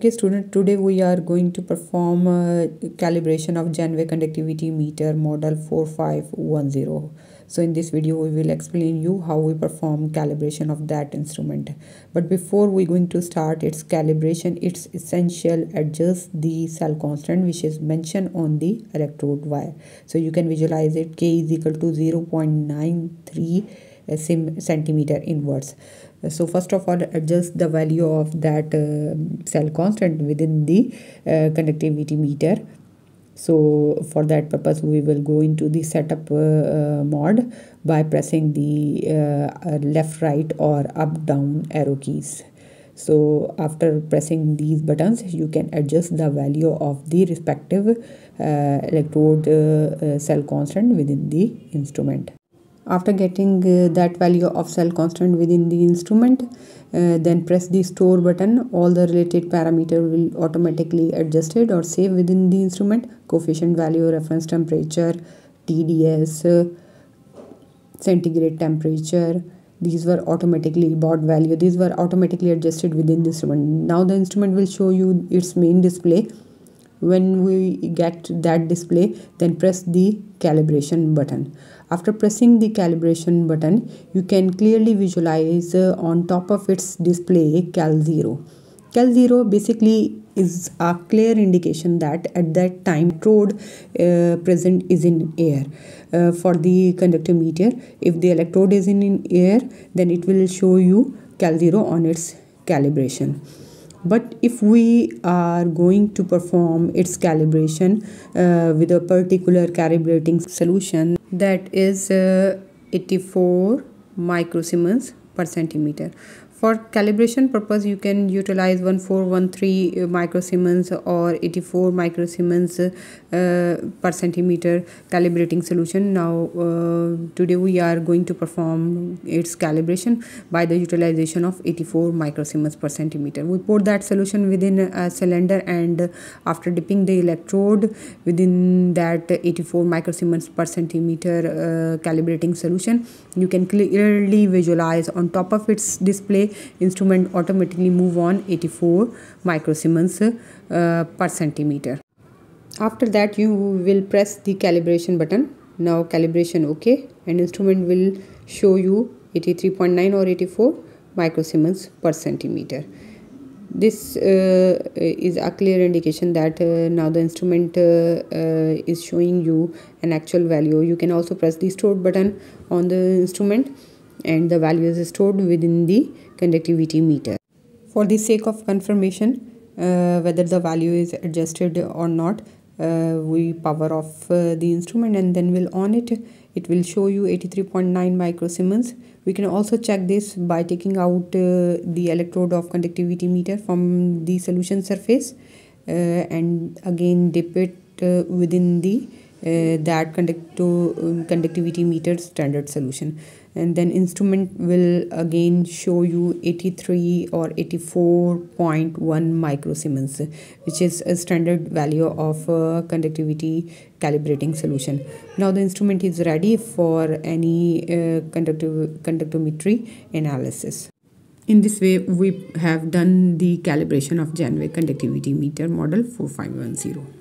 Okay student, today we are going to perform uh, calibration of Jenway conductivity meter model 4510. So in this video we will explain you how we perform calibration of that instrument. But before we going to start its calibration, it's essential adjust the cell constant which is mentioned on the electrode wire. So you can visualize it K is equal to 0 0.93 centimeter inverse. So first of all adjust the value of that uh, cell constant within the uh, conductivity meter. So for that purpose we will go into the setup uh, uh mode by pressing the uh, left right or up down arrow keys. So after pressing these buttons you can adjust the value of the respective uh, electrode cell constant within the instrument after getting uh, that value of cell constant within the instrument uh, then press the store button. All the related parameter will automatically adjusted or save within the instrument. Coefficient value reference temperature tds uh, centigrade temperature. These were automatically baud value these were automatically adjusted within the instrument. Now the instrument will show you its main display when we get that display then press the calibration button. After pressing the calibration button you can clearly visualize uh, on top of its display cal 0 cal 0 basically is a clear indication that at that time electrode uh, present is in air. Uh, for the conductor meter if the electrode is in, in air then it will show you cal 0 on its calibration but if we are going to perform its calibration uh, with a particular calibrating solution that is uh, 84 microsiemens per centimeter for calibration purpose, you can utilize 1413 microsiemens or 84 microsiemens uh, per centimeter calibrating solution. Now, uh, today we are going to perform its calibration by the utilization of 84 microsiemens per centimeter. We pour that solution within a cylinder and after dipping the electrode within that 84 microsiemens per centimeter uh, calibrating solution, you can clearly visualize on top of its display instrument automatically move on 84 microsiemens uh, per centimeter. After that you will press the calibration button. Now calibration okay? And instrument will show you 83.9 or 84 microsiemens per centimeter. This uh, is a clear indication that uh, now the instrument uh, uh is showing you an actual value. You can also press the stored button on the instrument and the value is stored within the conductivity meter. For the sake of confirmation uh, whether the value is adjusted or not uh, we power off uh, the instrument and then we'll on it it will show you 83.9 microsiemens we can also check this by taking out uh, the electrode of conductivity meter from the solution surface uh, and again dip it uh, within the that conducto um, conductivity meter standard solution. And then instrument will again show you 83 or 84.1 microsiemens which is a standard value of conductivity calibrating solution. Now the instrument is ready for any uh, conductiv conductometry analysis. In this way we have done the calibration of Jenway conductivity meter model 4510